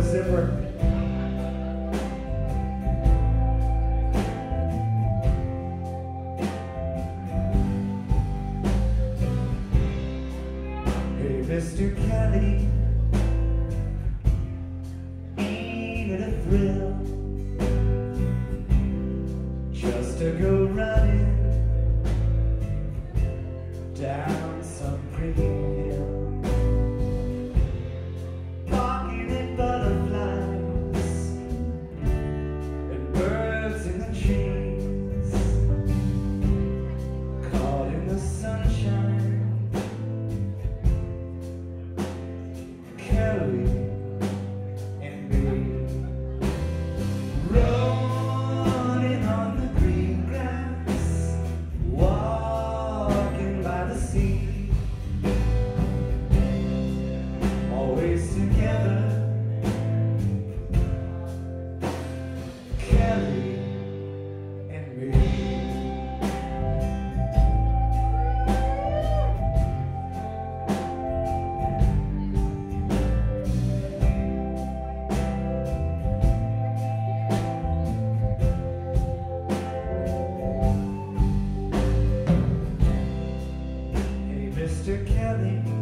was different. Hey, Mr. Kelly, even a thrill. telling